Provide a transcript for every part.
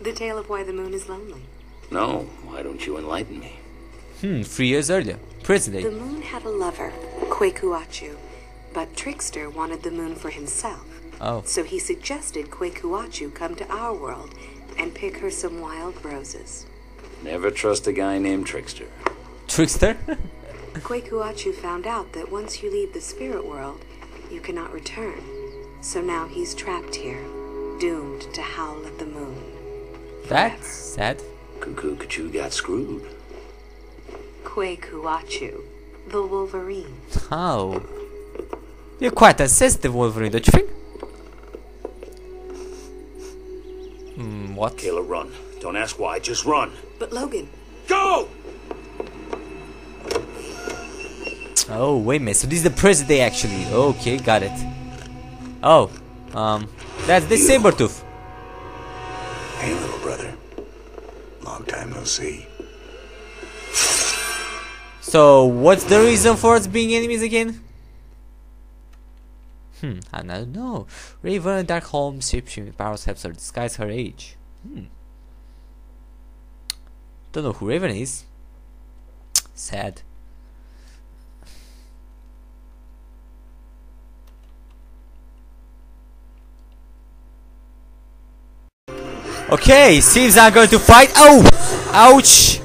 The tale of why the moon is lonely. No, why don't you enlighten me? Hmm, three years earlier. Present The moon had a lover, Kwekuachu, but Trickster wanted the moon for himself. Oh. So he suggested Kwekuachu come to our world and pick her some wild roses. Never trust a guy named Trickster. Trickster? Kwekuachu found out that once you leave the spirit world, you cannot return. So now he's trapped here, doomed to howl at the moon. That's sad. Cuckoo Kachu got screwed. Kwekuachu, the Wolverine. How? You're quite a sensitive Wolverine, don't you think? Hmm, what? Kayla, run. Don't ask why, just run. But Logan, Go! Oh, wait a minute. So this is the present day, actually. Okay, got it. Oh, um, that's the Sabretooth. Hey, little brother. Long time no see. So, what's the reason for us being enemies again? Hmm, I don't know. Raven Darkholme shapeshifting powers helps her disguise her age. Hmm. Don't know who Raven is. Sad. Okay, seems I'm going to fight. Oh! Ouch!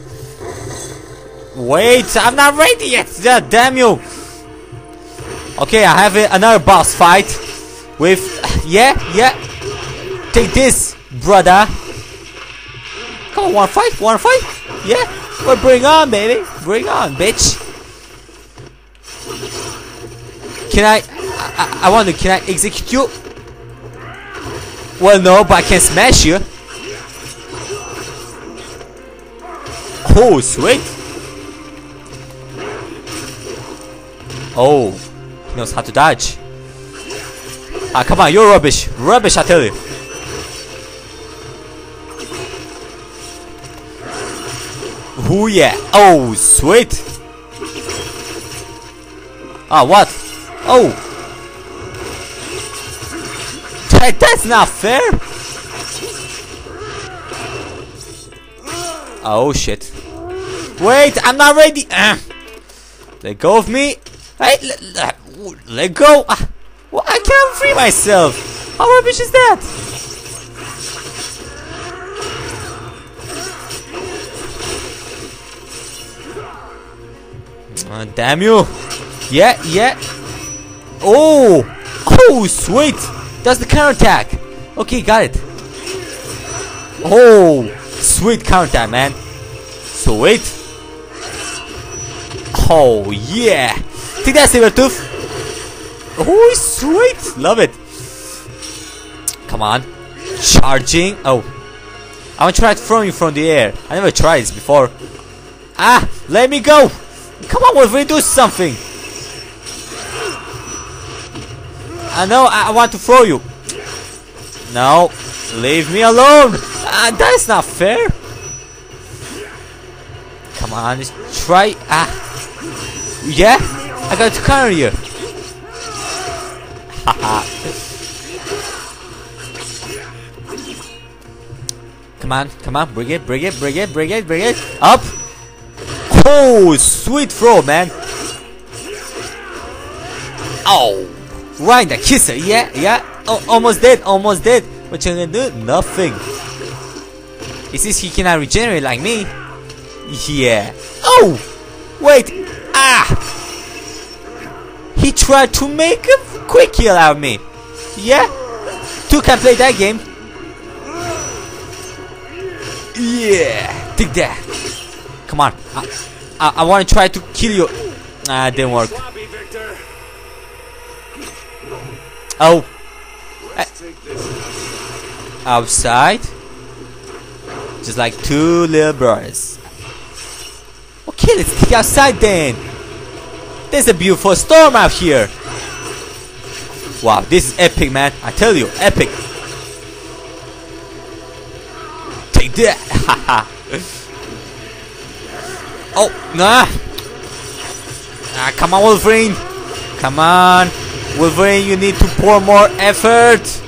Wait, I'm not ready yet. God damn you. Okay, I have another boss fight with. Yeah, yeah. Take this, brother. Come on, wanna fight? Wanna fight? Yeah. Well, bring on, baby. Bring on, bitch. Can I? I, I to. Can I execute you? Well, no, but I can smash you. Oh, sweet. Oh, he knows how to dodge. Ah, come on, you're rubbish. Rubbish, I tell you. Oh yeah. Oh, sweet. Ah, what? Oh. That, that's not fair. Oh, shit. Wait, I'm not ready. Ah. Let go of me. Hey, let, let, go. Ah, well, I can't free myself. How rubbish is that? Ah, damn you. Yeah, yeah. Oh. Oh, sweet. That's the counter attack. Okay, got it. Oh, sweet counter attack, man. Sweet. Oh yeah! Take that Sabertooth! Oh sweet! Love it! Come on. Charging. Oh. I want to try throwing you from the air. I never tried this before. Ah! Let me go! Come on, Wolverine, do something! I know, I, want to throw you. No. Leave me alone! Ah, that's not fair! Come on, try. Ah. Yeah? I got to counter you. Come on, come on, bring it, bring it, bring it, bring it, bring it. Up. Oh, sweet throw, man. Oh. Right, the kisser. Yeah, yeah. Oh, almost dead, almost dead. What you gonna do? Nothing. Is this he cannot regenerate like me? Yeah. Oh! Wait! He tried to make a quick kill out of me. Yeah? Two can play that game. Yeah! Take that. Come on. I, I, I want to try to kill you. Ah, didn't work. Oh. Uh, outside. Just like two little brothers. Okay, let's take outside then. There's a beautiful storm out here. Wow, this is epic, man. I tell you, epic. Take that. Haha. oh, nah. Ah, come on, Wolverine. Come on. Wolverine, you need to pour more effort.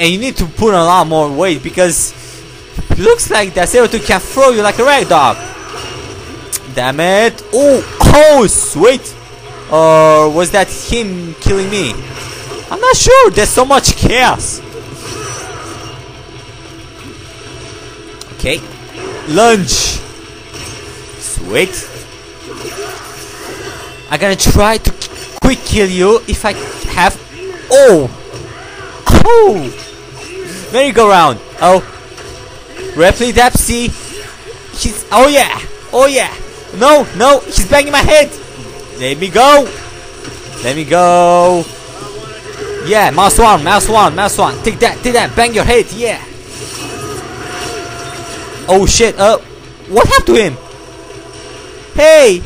and you need to put a lot more weight because looks like that Saber Tooth can throw you like a rag dog. Damn it! Oh, oh, sweet! Or was that him killing me? I'm not sure. There's so much chaos. Okay, lunge. Sweet. I'm gonna try to quick kill you if I have. Oh, oh! Merry-go-round. Oh, Ripley Dempsey. He's. Oh yeah. Oh yeah. No, no. He's banging my head. Let me go. Let me go. Yeah, mouse one, mouse one, mouse one. Take that, take that. Bang your head. Yeah. Oh shit. Uh, what happened to him? Hey,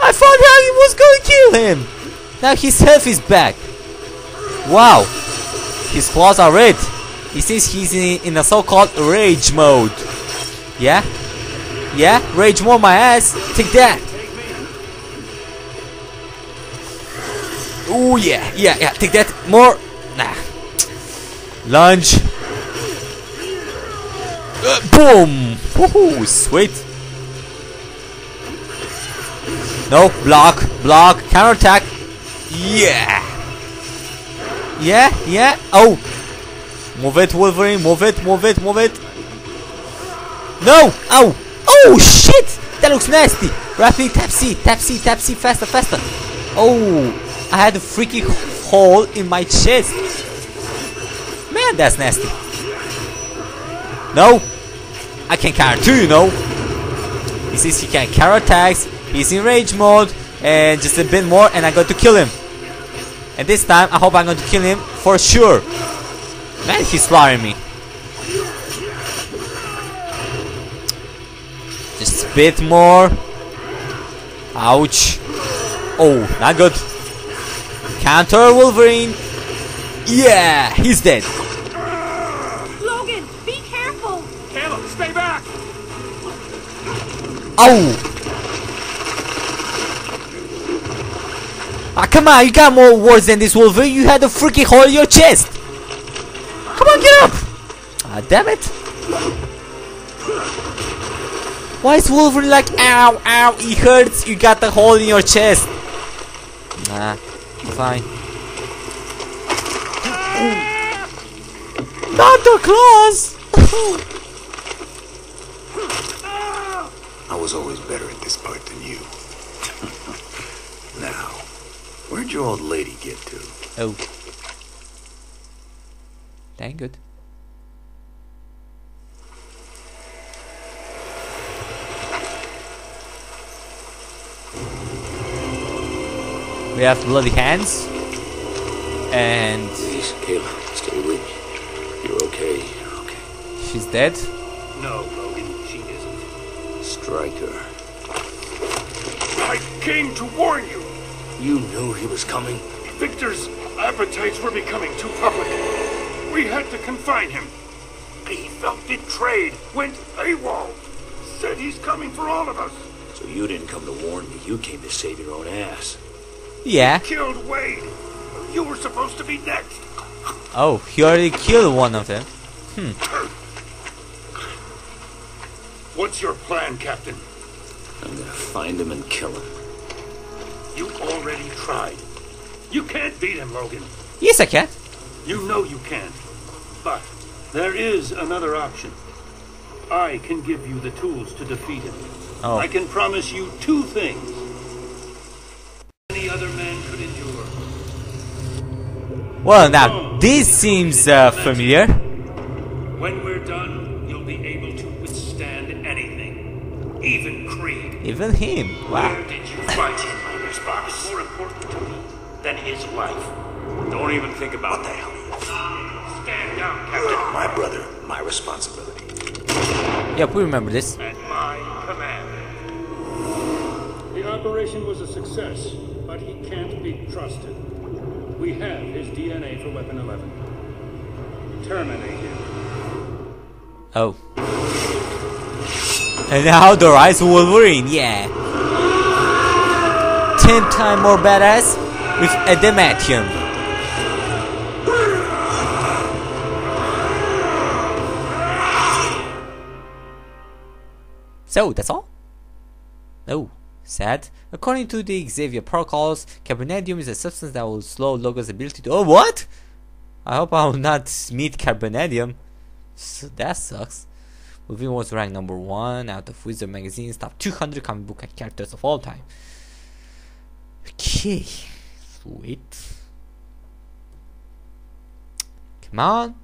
I thought I was going to kill him. Now his health is back. Wow. His claws are red. He says he's in, in a so-called rage mode. Yeah? Yeah? Rage more my ass. Take that. Oh yeah, yeah, yeah. Take that. More. Nah. Lunge. Uh, boom. Woohoo! Sweet. No, block, block, Counter attack. Yeah. Yeah, yeah. Oh. Move it, Wolverine. Move it, move it, move it. No. Ow. Oh, shit. That looks nasty. Rapid tap C, tap C, tap C, faster, faster. Oh, I had a freaky hole in my chest. Man, that's nasty. No. I can counter too, you know. He says he can counter attacks. He's in rage mode. And just a bit more and I'm going to kill him. And this time I hope I'm going to kill him for sure. Man, he's slaughtering me. Just a bit more. Ouch. Oh, not good. Counter Wolverine. Yeah, he's dead. Logan, be careful! Kayla, stay back! Oh. Ah, come on, you got more words than this Wolverine. You had a freaking hole in your chest. Come on, get up. Ah, damn it. Why is Wolverine like, ow, ow, it hurts. You got the hole in your chest. Nah, fine. Not the claws. I was always better at this part than you. now, where'd your old lady get to? Oh. Dang good. We have bloody hands. And Please, Kayla, stay with me. You're okay. You're okay. she's dead. No, Logan, she isn't. Stryker. I came to warn you. You knew he was coming. Victor's appetites were becoming too public. We had to confine him. He felt betrayed, went AWOL, said he's coming for all of us. So you didn't come to warn me. You came to save your own ass. Yeah. Killed Wade. You were supposed to be next. Oh, he already killed one of them. Hmm. What's your plan, Captain? I'm gonna find him and kill him. You already tried. You can't beat him, Logan. Yes, I can. You know you can't. But there is another option. I can give you the tools to defeat him. Oh. I can promise you two things. Well, now this seems uh, familiar. When we're done, you'll be able to withstand anything. Even Creed. Even him. Wow. Where did you fight him, my response? More important to me than his life. Don't even think about What the hell? Stand down, Captain. My brother, my responsibility. Yep, we remember this. At my command. The operation was a success, but he can't be trusted. We have his DNA for Weapon 11. Terminate him. Oh. And now the Rise of Wolverine, yeah. Ten times more badass with adamantium. So, that's all? Oh sad. According to the Xavier protocols, carbonadium is a substance that will slow Logan's ability to. Oh, what? I hope I will not meet carbonadium. So that sucks. Wolverine was ranked number one out of Wizard Magazine's top 200 comic book characters of all time. Okay, sweet. Come on.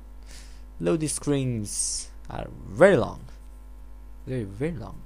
Loading screens are very long. Very, very long.